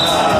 А,